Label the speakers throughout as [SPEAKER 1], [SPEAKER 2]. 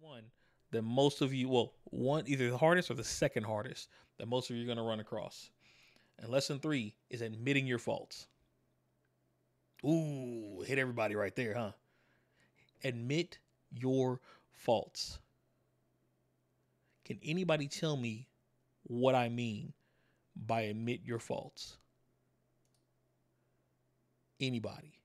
[SPEAKER 1] one that most of you, well, one either the hardest or the second hardest that most of you are going to run across. And lesson three is admitting your faults. Ooh, hit everybody right there, huh? Admit your faults. Can anybody tell me what I mean by admit your faults? Anybody?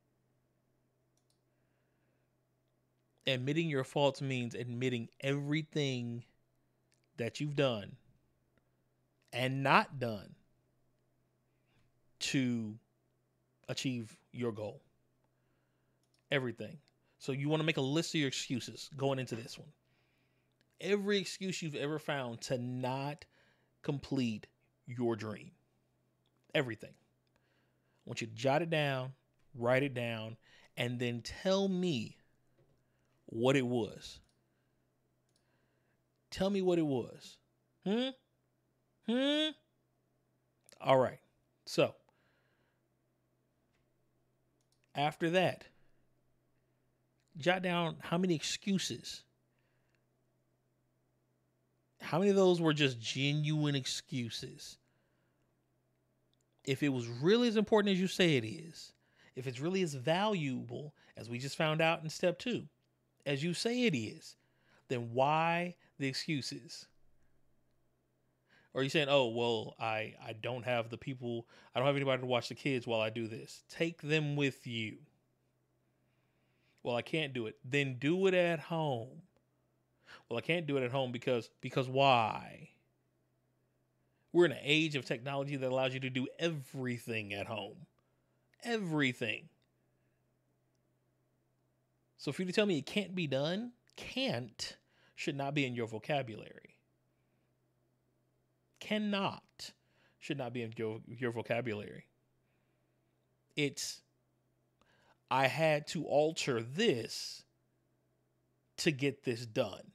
[SPEAKER 1] Admitting your faults means admitting everything that you've done and not done to achieve your goal. Everything. So you want to make a list of your excuses going into this one. Every excuse you've ever found to not complete your dream. Everything. I want you to jot it down, write it down, and then tell me what it was. Tell me what it was. Hmm? Hmm? All right. So, after that, jot down how many excuses. How many of those were just genuine excuses? If it was really as important as you say it is, if it's really as valuable as we just found out in step two, as you say it is, then why the excuses? Or are you saying, oh, well, I, I don't have the people, I don't have anybody to watch the kids while I do this? Take them with you. Well, I can't do it. Then do it at home. Well, I can't do it at home because because why? We're in an age of technology that allows you to do everything at home. Everything. So for you to tell me it can't be done, can't should not be in your vocabulary. Cannot should not be in your, your vocabulary. It's, I had to alter this to get this done.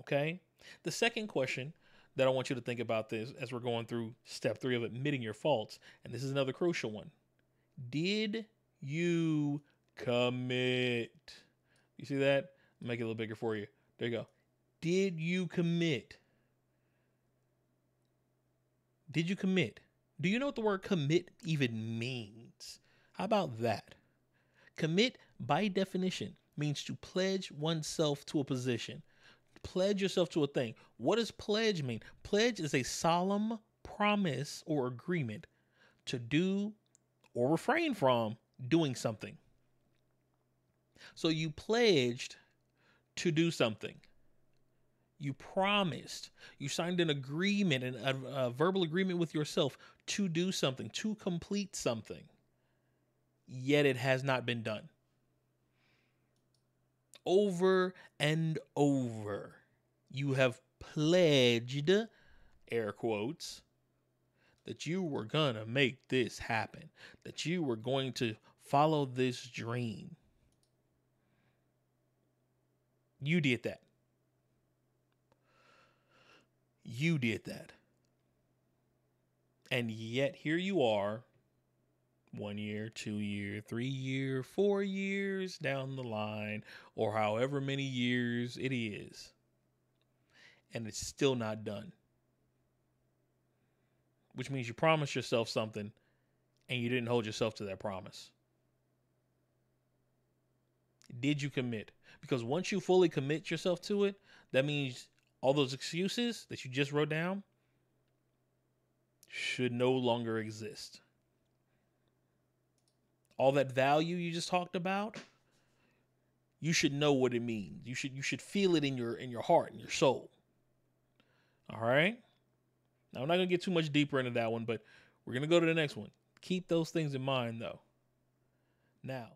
[SPEAKER 1] Okay? The second question that I want you to think about this as we're going through step three of admitting your faults, and this is another crucial one. Did you commit. You see that? Make it a little bigger for you. There you go. Did you commit? Did you commit? Do you know what the word commit even means? How about that? Commit, by definition, means to pledge oneself to a position. Pledge yourself to a thing. What does pledge mean? Pledge is a solemn promise or agreement to do or refrain from doing something. So you pledged to do something. You promised. You signed an agreement, an, a, a verbal agreement with yourself to do something, to complete something. Yet it has not been done. Over and over, you have pledged, air quotes, that you were going to make this happen, that you were going to follow this dream. You did that. You did that. And yet here you are, one year, two year, three year, four years down the line, or however many years it is. And it's still not done. Which means you promised yourself something and you didn't hold yourself to that promise. Did you commit? Because once you fully commit yourself to it, that means all those excuses that you just wrote down should no longer exist. All that value you just talked about, you should know what it means. You should you should feel it in your in your heart and your soul. All right? Now I'm not going to get too much deeper into that one, but we're going to go to the next one. Keep those things in mind though. Now,